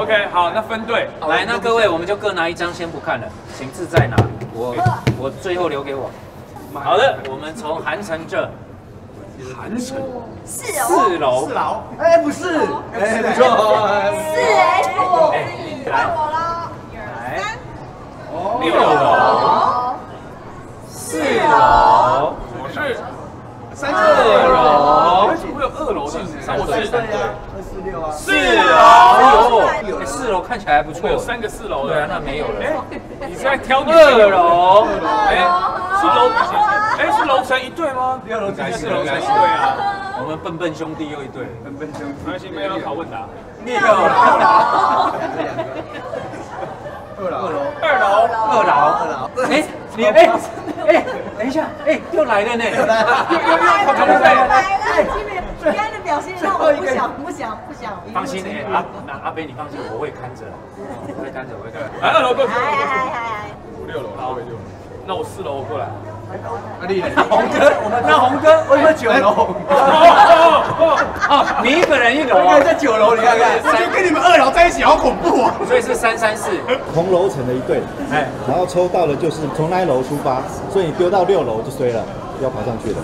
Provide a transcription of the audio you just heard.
OK，好，那分队。来，那各位我们就各拿一张，先不看了，请自在拿。我我最后留给我。好的，我们从韩城这，韩城？四四楼，四楼，哎，不是，哎，不错，四 F，哎，来我了，来，六楼，四楼，我是三二楼。为，什么会有二楼的？我是对呀，二四六啊，四哎楼。四楼看起来还不错有。三个四楼的。对啊，那没有了。哎，你是在挑女二楼，哎，是楼，哎，是楼层一对吗？六楼才是楼层一对啊。我们笨笨兄弟又一对。笨笨兄没关系，没有要考问答。六楼，二楼，二楼，二楼，二楼，二楼，哎，你哎哎，等一下，哎，又来了呢。又来了，来了，想不想不想。放心，哎，阿那阿北你放心，我会看着，我会看着，我会看着。来二楼过去。嗨嗨嗨嗨！五六楼，好，六楼。那我四楼我过来。阿丽嘞，红哥，那红哥，我们九楼，哦，你一个人一楼应该啊，在九楼，你看看，我就跟你们二楼在一起，好恐怖啊！所以是三三四。同楼层的一对，哎，然后抽到的就是从那一楼出发，所以你丢到六楼就衰了，要爬上去了。